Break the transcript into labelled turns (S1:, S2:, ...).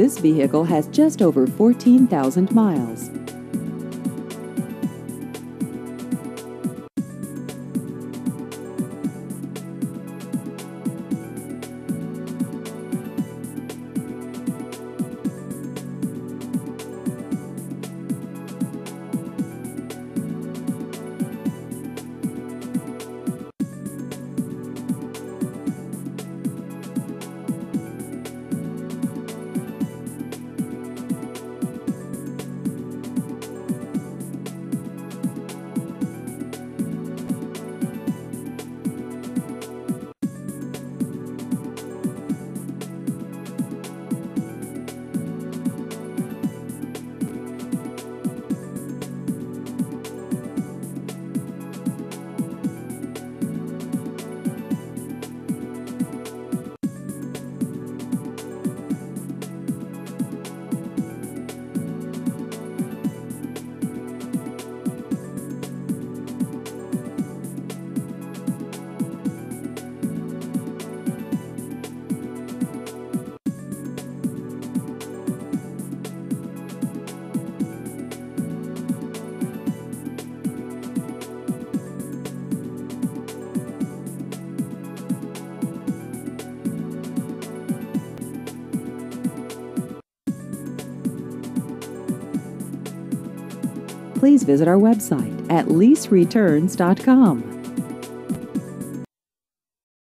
S1: This vehicle has just over 14,000 miles. Please visit our website at leasereturns.com.